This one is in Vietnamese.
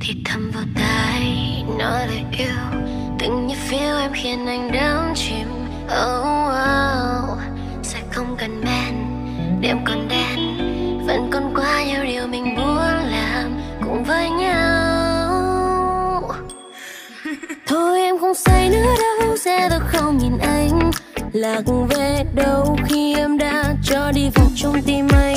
thì thầm vào tai nói lời yêu. Từng như phiêu em khiến anh đắm chìm. Oh, oh. sẽ không cần men đêm còn đen. Vẫn còn quá nhiều điều mình muốn làm cùng với nhau. Thôi em không say nữa đâu sẽ tôi không nhìn anh? Lạc về đâu khi em đã cho đi vào trong tim anh?